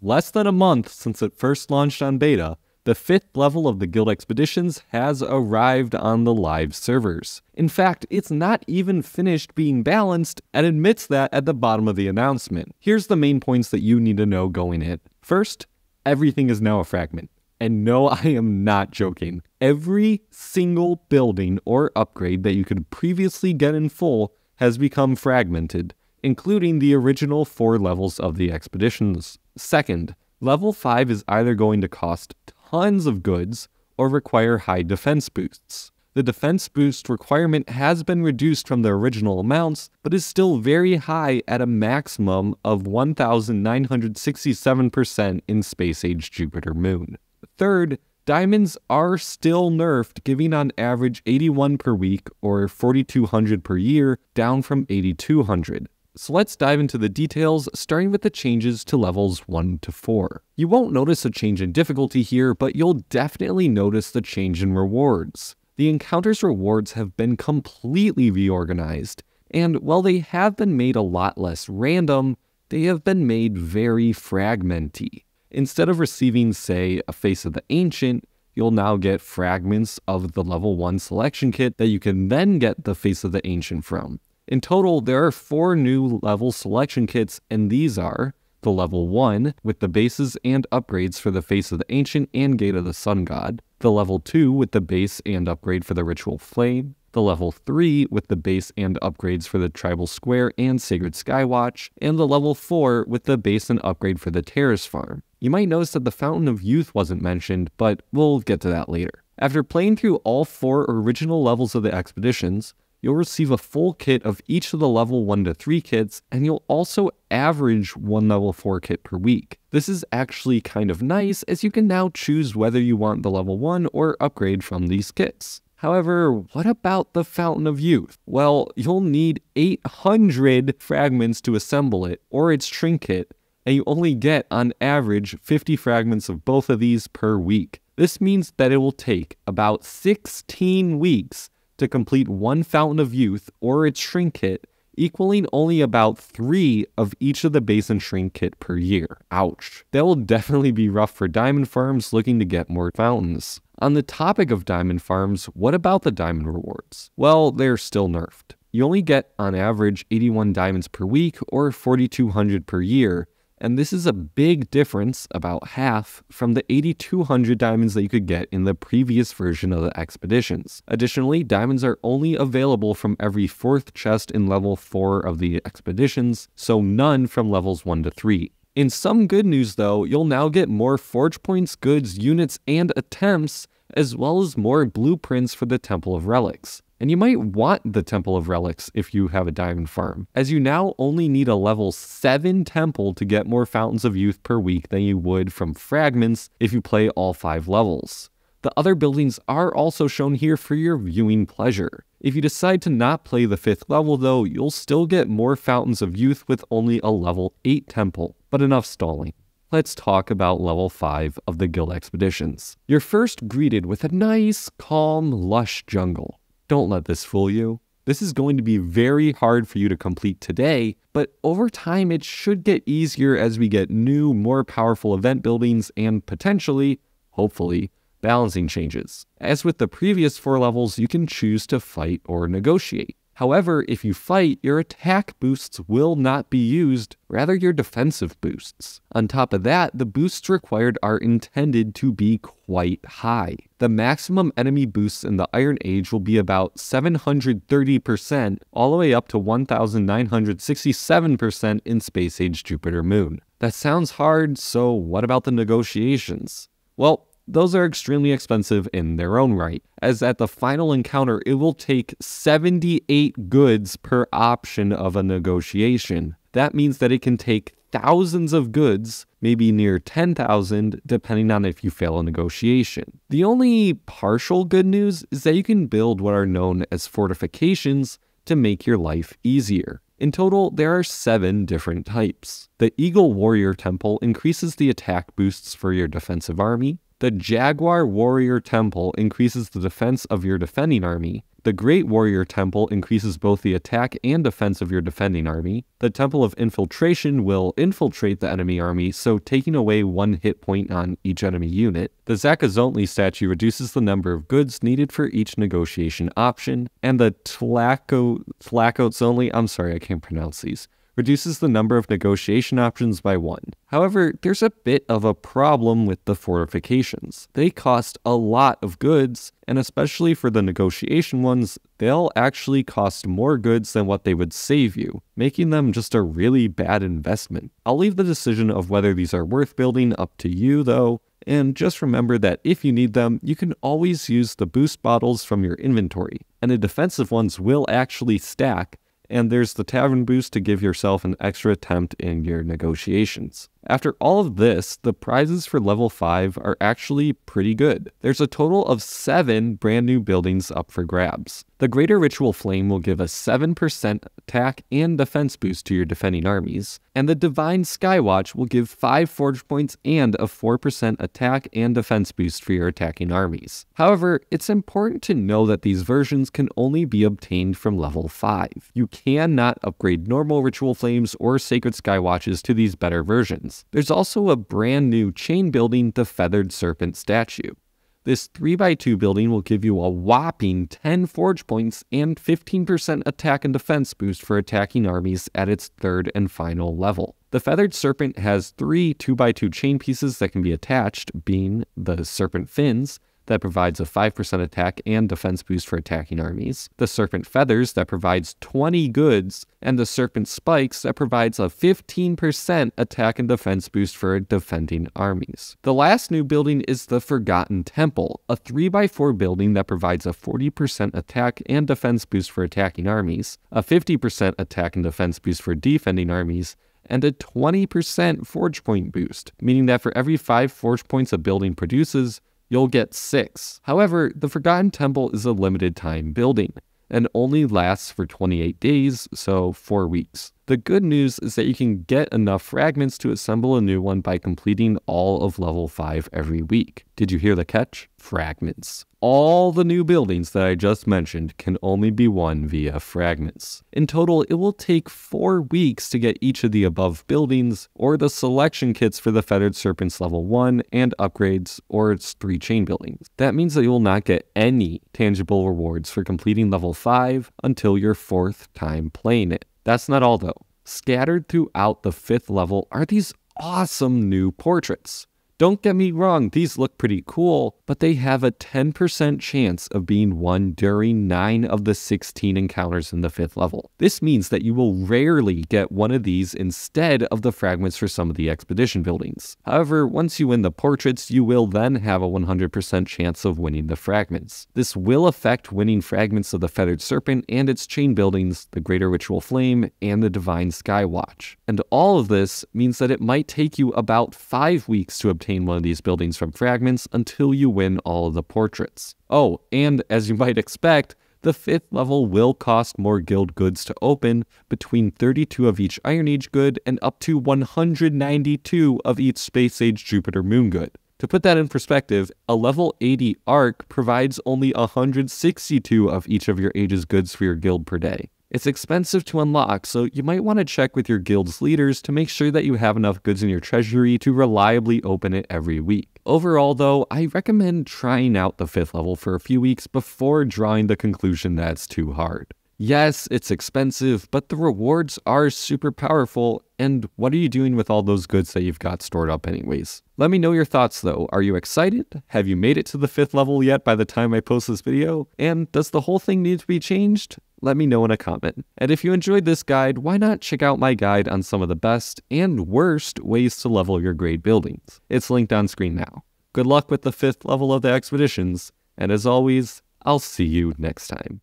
less than a month since it first launched on beta, the fifth level of the Guild Expeditions has arrived on the live servers. In fact, it's not even finished being balanced and admits that at the bottom of the announcement. Here's the main points that you need to know going in. First, everything is now a fragment. And no, I am not joking. Every single building or upgrade that you could previously get in full has become fragmented, including the original four levels of the expeditions. Second, level 5 is either going to cost tons of goods or require high defense boosts. The defense boost requirement has been reduced from the original amounts, but is still very high at a maximum of 1967% in Space Age Jupiter Moon. Third, diamonds are still nerfed, giving on average 81 per week or 4200 per year, down from 8200. So let's dive into the details, starting with the changes to levels 1 to 4. You won't notice a change in difficulty here, but you'll definitely notice the change in rewards. The encounter's rewards have been completely reorganized, and while they have been made a lot less random, they have been made very fragmenty. Instead of receiving, say, a Face of the Ancient, you'll now get fragments of the level 1 selection kit that you can then get the Face of the Ancient from. In total, there are four new level selection kits, and these are the level 1 with the bases and upgrades for the Face of the Ancient and Gate of the Sun God, the level 2 with the base and upgrade for the Ritual Flame, the level 3 with the base and upgrades for the Tribal Square and Sacred Skywatch, and the level 4 with the base and upgrade for the Terrace Farm. You might notice that the Fountain of Youth wasn't mentioned, but we'll get to that later. After playing through all four original levels of the expeditions, you'll receive a full kit of each of the level 1 to 3 kits, and you'll also average one level 4 kit per week. This is actually kind of nice as you can now choose whether you want the level 1 or upgrade from these kits. However, what about the Fountain of Youth? Well, you'll need 800 fragments to assemble it, or its shrink kit, and you only get on average 50 fragments of both of these per week. This means that it will take about 16 weeks to complete one Fountain of Youth or its shrink kit, equaling only about three of each of the base and kit per year. Ouch. That will definitely be rough for diamond farms looking to get more fountains. On the topic of diamond farms, what about the diamond rewards? Well, they're still nerfed. You only get on average 81 diamonds per week or 4200 per year, and this is a big difference, about half, from the 8200 diamonds that you could get in the previous version of the expeditions. Additionally, diamonds are only available from every fourth chest in level 4 of the expeditions, so none from levels 1 to 3. In some good news though, you'll now get more forge points, goods, units, and attempts, as well as more blueprints for the Temple of Relics. And you might want the Temple of Relics if you have a diamond farm, as you now only need a level 7 temple to get more Fountains of Youth per week than you would from fragments if you play all 5 levels. The other buildings are also shown here for your viewing pleasure. If you decide to not play the 5th level though, you'll still get more Fountains of Youth with only a level 8 temple, but enough stalling let's talk about level 5 of the Guild Expeditions. You're first greeted with a nice, calm, lush jungle. Don't let this fool you. This is going to be very hard for you to complete today, but over time it should get easier as we get new, more powerful event buildings and potentially, hopefully, balancing changes. As with the previous four levels, you can choose to fight or negotiate. However, if you fight, your attack boosts will not be used, rather your defensive boosts. On top of that, the boosts required are intended to be quite high. The maximum enemy boosts in the Iron Age will be about 730%, all the way up to 1967% in Space Age Jupiter Moon. That sounds hard, so what about the negotiations? Well, those are extremely expensive in their own right, as at the final encounter, it will take 78 goods per option of a negotiation. That means that it can take thousands of goods, maybe near 10,000, depending on if you fail a negotiation. The only partial good news is that you can build what are known as fortifications to make your life easier. In total, there are seven different types. The Eagle Warrior Temple increases the attack boosts for your defensive army. The Jaguar Warrior Temple increases the defense of your defending army. The Great Warrior Temple increases both the attack and defense of your defending army. The Temple of Infiltration will infiltrate the enemy army, so taking away one hit point on each enemy unit. The Zakazotli statue reduces the number of goods needed for each negotiation option. And the Tlaco, Tlacotzonli, I'm sorry, I can't pronounce these reduces the number of negotiation options by one. However, there's a bit of a problem with the fortifications. They cost a lot of goods, and especially for the negotiation ones, they'll actually cost more goods than what they would save you, making them just a really bad investment. I'll leave the decision of whether these are worth building up to you though, and just remember that if you need them, you can always use the boost bottles from your inventory, and the defensive ones will actually stack, and there's the tavern boost to give yourself an extra attempt in your negotiations. After all of this, the prizes for level 5 are actually pretty good. There's a total of 7 brand new buildings up for grabs. The Greater Ritual Flame will give a 7% attack and defense boost to your defending armies, and the Divine Skywatch will give 5 forge points and a 4% attack and defense boost for your attacking armies. However, it's important to know that these versions can only be obtained from level 5. You cannot upgrade normal Ritual Flames or Sacred Skywatches to these better versions. There's also a brand new chain building, the Feathered Serpent statue. This 3x2 building will give you a whopping 10 forge points and 15% attack and defense boost for attacking armies at its third and final level. The Feathered Serpent has three 2x2 chain pieces that can be attached, being the serpent fins, that provides a 5% attack and defense boost for attacking armies, the Serpent Feathers that provides 20 goods, and the Serpent Spikes that provides a 15% attack and defense boost for defending armies. The last new building is the Forgotten Temple, a 3x4 building that provides a 40% attack and defense boost for attacking armies, a 50% attack and defense boost for defending armies, and a 20% forge point boost, meaning that for every 5 forge points a building produces, you'll get six. However, the Forgotten Temple is a limited time building and only lasts for 28 days, so 4 weeks. The good news is that you can get enough fragments to assemble a new one by completing all of level 5 every week. Did you hear the catch? Fragments. All the new buildings that I just mentioned can only be won via fragments. In total, it will take 4 weeks to get each of the above buildings, or the selection kits for the Feathered Serpents level 1 and upgrades, or its 3 chain buildings. That means that you will not get any tangible rewards for completing level 5 until your 4th time playing it. That's not all though. Scattered throughout the fifth level are these awesome new portraits. Don't get me wrong, these look pretty cool, but they have a 10% chance of being won during 9 of the 16 encounters in the 5th level. This means that you will rarely get one of these instead of the fragments for some of the expedition buildings. However, once you win the portraits, you will then have a 100% chance of winning the fragments. This will affect winning fragments of the Feathered Serpent and its chain buildings, the Greater Ritual Flame, and the Divine Skywatch. And all of this means that it might take you about 5 weeks to obtain obtain one of these buildings from fragments until you win all of the portraits. Oh, and as you might expect, the fifth level will cost more guild goods to open, between 32 of each Iron Age good and up to 192 of each Space Age Jupiter Moon good. To put that in perspective, a level 80 arc provides only 162 of each of your Age's goods for your guild per day. It's expensive to unlock, so you might want to check with your guild's leaders to make sure that you have enough goods in your treasury to reliably open it every week. Overall, though, I recommend trying out the 5th level for a few weeks before drawing the conclusion that it's too hard. Yes, it's expensive, but the rewards are super powerful, and what are you doing with all those goods that you've got stored up anyways? Let me know your thoughts though. Are you excited? Have you made it to the 5th level yet by the time I post this video? And does the whole thing need to be changed? Let me know in a comment. And if you enjoyed this guide, why not check out my guide on some of the best and worst ways to level your great buildings. It's linked on screen now. Good luck with the 5th level of the expeditions, and as always, I'll see you next time.